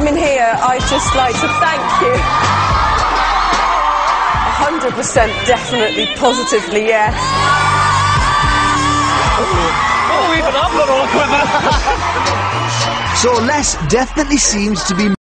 women here, I'd just like to thank you. 100% definitely, positively, yes. Oh, even I'm not awkward. So Les definitely seems to be